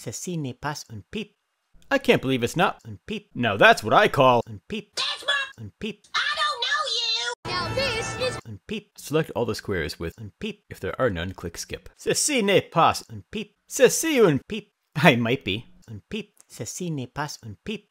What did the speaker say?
Ceci n'est pas une pipe. I can't believe it's not une pipe. No, that's what I call une pipe. That's my. Une pipe. I don't know you. Now this is. Une pipe. Select all the squares with une pipe. If there are none, click skip. Ceci n'est pas une pipe. Ceci une pipe. I might be. Une pipe. Ceci n'est pas une pipe.